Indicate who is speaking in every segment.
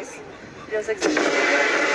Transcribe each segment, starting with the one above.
Speaker 1: más los éxitos.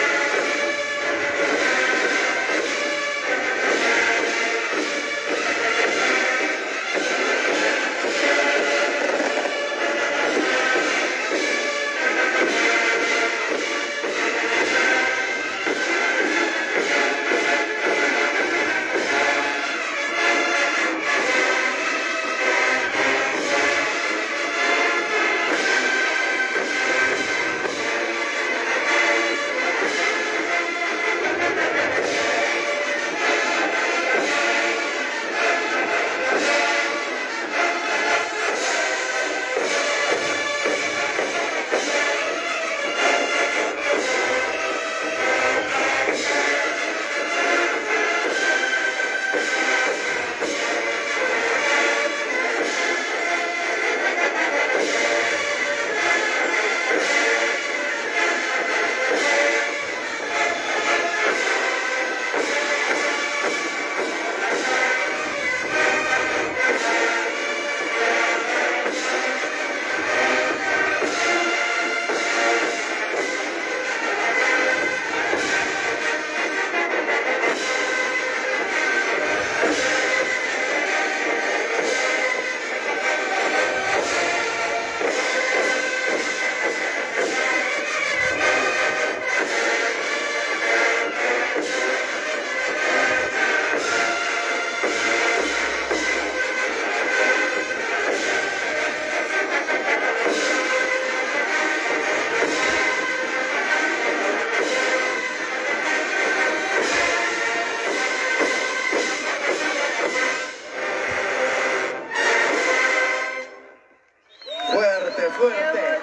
Speaker 2: Fuerte.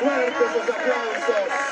Speaker 2: Fuertes los aplausos.